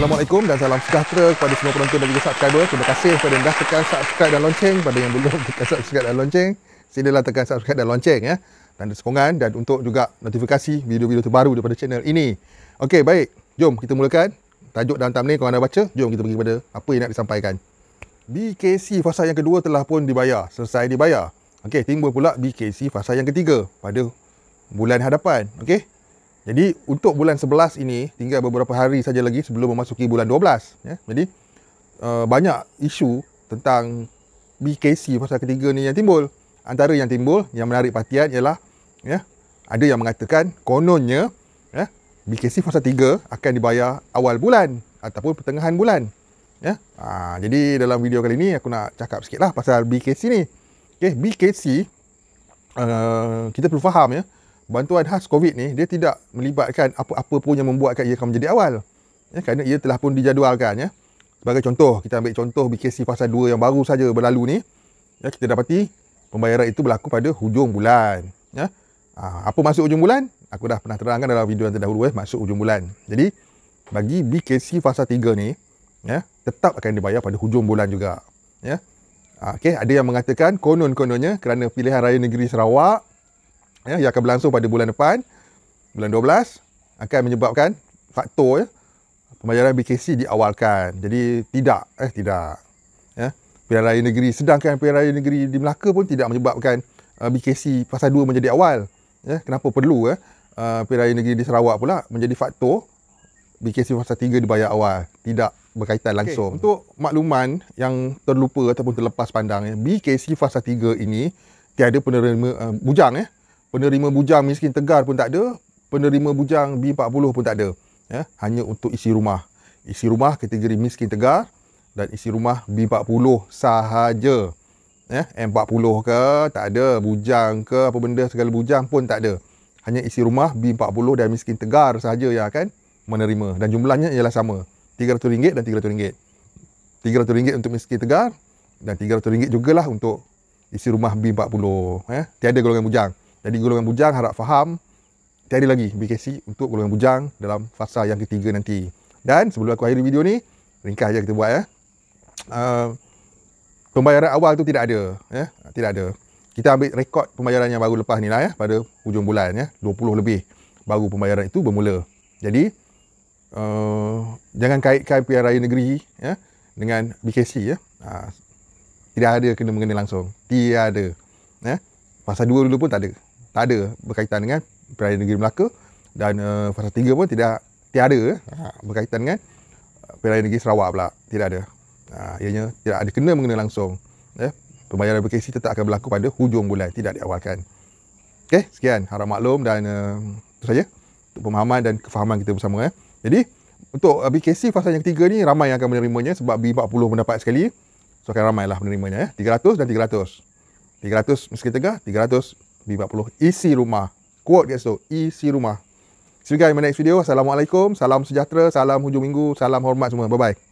Assalamualaikum dan salam sejahtera kepada semua penonton dan juga subscriber. Terima kasih kepada yang dah tekan subscribe dan lonceng. Pada yang belum tekan subscribe dan lonceng, silalah tekan subscribe dan lonceng ya. Tanda sokongan dan untuk juga notifikasi video-video terbaru daripada channel ini. Okey, baik. Jom kita mulakan. Tajuk dalam thumbnail kalau anda baca, jom kita pergi kepada apa yang nak disampaikan. BKC fasa yang kedua telah pun dibayar. Selesai dibayar. Okey, timbul pula BKC fasa yang ketiga pada bulan hadapan. Okey. Jadi untuk bulan 11 ini tinggal beberapa hari saja lagi sebelum memasuki bulan 12 ya. Jadi uh, banyak isu tentang BKC fasa ketiga ni yang timbul. Antara yang timbul yang menarik perhatian ialah ya ada yang mengatakan kononnya ya BKC fasa 3 akan dibayar awal bulan ataupun pertengahan bulan. Ya. Ha, jadi dalam video kali ini aku nak cakap sikitlah pasal BKC ni. Okey, BKC uh, kita perlu faham ya bantuan khas COVID ni dia tidak melibatkan apa-apa pun yang membuatkan ia akan menjadi awal. Ya, kerana ia telah pun dijadualkan ya. Sebagai contoh, kita ambil contoh BKC fasa 2 yang baru saja berlalu ni. Ya, kita dapati pembayaran itu berlaku pada hujung bulan. Ya. Ha, apa maksud hujung bulan? Aku dah pernah terangkan dalam video yang terdahulu eh, maksud hujung bulan. Jadi, bagi BKC fasa 3 ni, ya, tetap akan dibayar pada hujung bulan juga. Ya. Ha, okay, ada yang mengatakan konon-kononnya kerana pilihan raya negeri Sarawak ya, yang akan berlangsung pada bulan depan, bulan 12, akan menyebabkan faktor ya, pembayaran BKC diawalkan. Jadi tidak, eh tidak. Ya. Pilihan raya negeri, sedangkan pilihan raya negeri di Melaka pun tidak menyebabkan uh, BKC fasa 2 menjadi awal. Ya. Kenapa perlu eh, uh, pilihan raya negeri di Sarawak pula menjadi faktor BKC fasa 3 dibayar awal. Tidak berkaitan langsung. Okay. Untuk makluman yang terlupa ataupun terlepas pandang, ya, BKC fasa 3 ini tiada penerima uh, bujang ya penerima bujang miskin tegar pun tak ada, penerima bujang B40 pun tak ada. Ya, hanya untuk isi rumah. Isi rumah kategori miskin tegar dan isi rumah B40 sahaja. Ya, M40 ke, tak ada. Bujang ke, apa benda segala bujang pun tak ada. Hanya isi rumah B40 dan miskin tegar sahaja yang akan menerima. Dan jumlahnya ialah sama. RM300 dan RM300. RM300 untuk miskin tegar dan RM300 jugalah untuk isi rumah B40. Ya, tiada golongan bujang. Jadi golongan bujang harap faham tiada lagi BKC untuk golongan bujang dalam fasa yang ketiga nanti. Dan sebelum aku akhiri video ni, ringkas je kita buat ya. Uh, pembayaran awal tu tidak ada ya, tidak ada. Kita ambil rekod pembayaran yang baru lepas ni lah ya pada hujung bulan ya, 20 lebih baru pembayaran itu bermula. Jadi uh, jangan kaitkan pilihan raya negeri ya dengan BKC ya. Uh, tidak ada kena mengenai langsung. Tiada. Ya. Fasa 2 dulu pun tak ada tak ada berkaitan dengan Perayaan Negeri Melaka dan uh, fasa 3 pun tidak tiada uh, berkaitan dengan Perayaan Negeri Sarawak pula. Tidak ada. Uh, ianya tidak ada kena mengenai langsung ya. Pembayaran BKC tetap akan berlaku pada hujung bulan. Tidak diawalkan. Okey sekian. Harap maklum dan itu saja. Untuk pemahaman dan kefahaman kita bersama ya jadi untuk BKC fasa yang ketiga ni ramai yang akan menerimanya sebab B40 mendapat sekali. So akan ramailah menerimanya ya 300 dan 300 300 miskin tegah 300 B40 isi rumah. Quote guys tu isi rumah. See you guys in my next video. Assalamualaikum. Salam sejahtera. Salam hujung minggu. Salam hormat semua. Bye bye